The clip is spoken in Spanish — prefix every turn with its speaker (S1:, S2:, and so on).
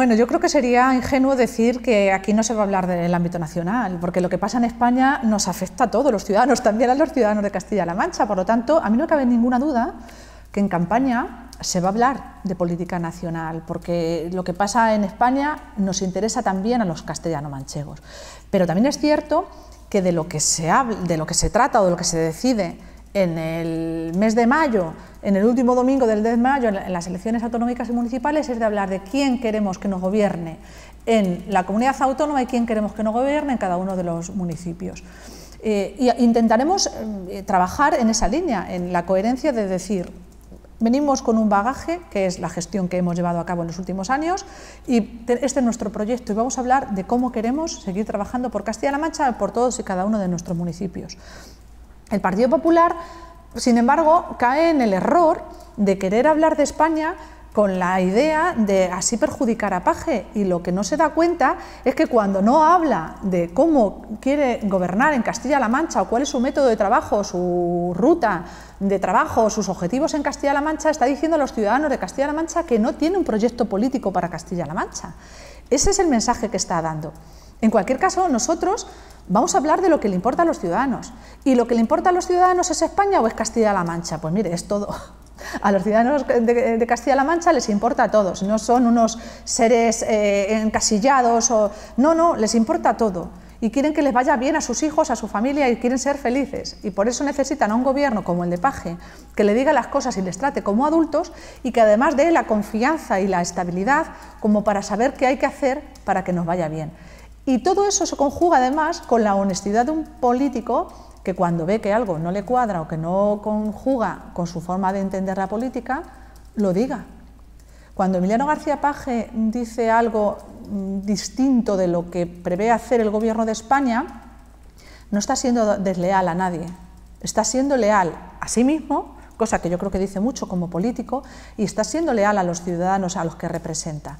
S1: Bueno, yo creo que sería ingenuo decir que aquí no se va a hablar del ámbito nacional, porque lo que pasa en España nos afecta a todos los ciudadanos, también a los ciudadanos de Castilla-La Mancha. Por lo tanto, a mí no cabe ninguna duda que en campaña se va a hablar de política nacional, porque lo que pasa en España nos interesa también a los castellano-manchegos. Pero también es cierto que de lo que se, habla, de lo que se trata o de lo que se decide en el mes de mayo, en el último domingo del mes de mayo, en las elecciones autonómicas y municipales, es de hablar de quién queremos que nos gobierne en la comunidad autónoma y quién queremos que nos gobierne en cada uno de los municipios. Eh, y intentaremos eh, trabajar en esa línea, en la coherencia de decir, venimos con un bagaje, que es la gestión que hemos llevado a cabo en los últimos años, y este es nuestro proyecto, y vamos a hablar de cómo queremos seguir trabajando por Castilla-La Mancha, por todos y cada uno de nuestros municipios. El Partido Popular, sin embargo, cae en el error de querer hablar de España con la idea de así perjudicar a Paje y lo que no se da cuenta es que cuando no habla de cómo quiere gobernar en Castilla-La Mancha o cuál es su método de trabajo, su ruta de trabajo, sus objetivos en Castilla-La Mancha, está diciendo a los ciudadanos de Castilla-La Mancha que no tiene un proyecto político para Castilla-La Mancha. Ese es el mensaje que está dando. En cualquier caso, nosotros vamos a hablar de lo que le importa a los ciudadanos. ¿Y lo que le importa a los ciudadanos es España o es Castilla-La Mancha? Pues mire, es todo. A los ciudadanos de, Castilla-La Mancha les importa a todos, no son unos seres eh, encasillados, o, no, no, les importa todo. Y quieren que les vaya bien a sus hijos, a su familia y quieren ser felices. Y por eso necesitan a un gobierno como el de Paje, que le diga las cosas y les trate como adultos y que además dé la confianza y la estabilidad como para saber qué hay que hacer para que nos vaya bien. Y todo eso se conjuga además con la honestidad de un político que cuando ve que algo no le cuadra o que no conjuga con su forma de entender la política, lo diga. Cuando Emiliano García Paje dice algo mm, distinto de lo que prevé hacer el gobierno de España, no está siendo desleal a nadie, está siendo leal a sí mismo, cosa que yo creo que dice mucho como político, y está siendo leal a los ciudadanos a los que representa.